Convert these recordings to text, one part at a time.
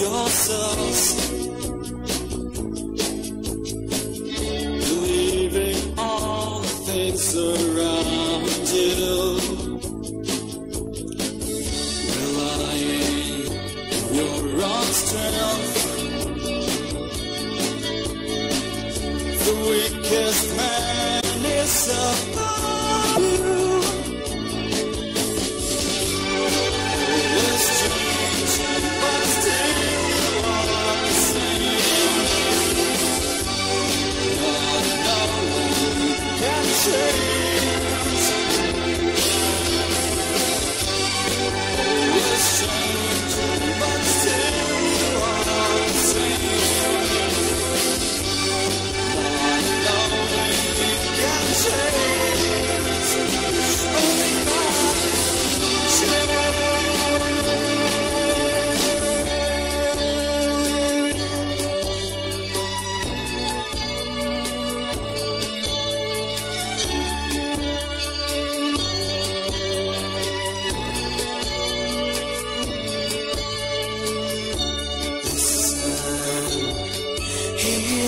yourselves. Leaving all the things around you. Relying your own strength.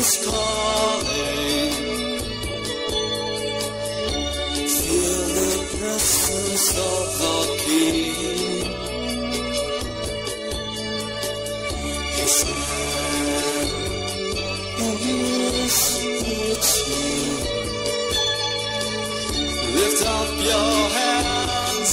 is calling. Feel the presence of the King. His hand is with you. Lift up your hands.